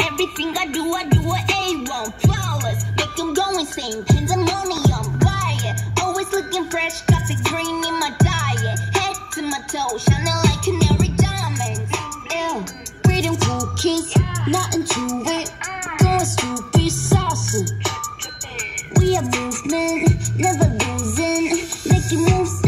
Anything I do, I do it A1. Flawless, make them go. Pandemonium, riot. Always looking fresh, got the green in my diet. Head to my toes, shining like canary diamonds. Yeah, freedom cookies, nothing to it. Going stupid, saucy. We are movement, never losing. Making moves,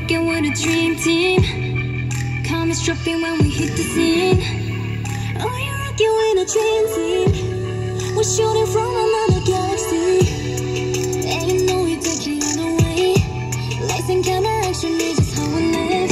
working with a dream team. Comments dropping when we hit the scene. Oh, you're rocking with a dream team. We're shooting from another galaxy. And you know we're taking it away. Lights and camera action is just how we live.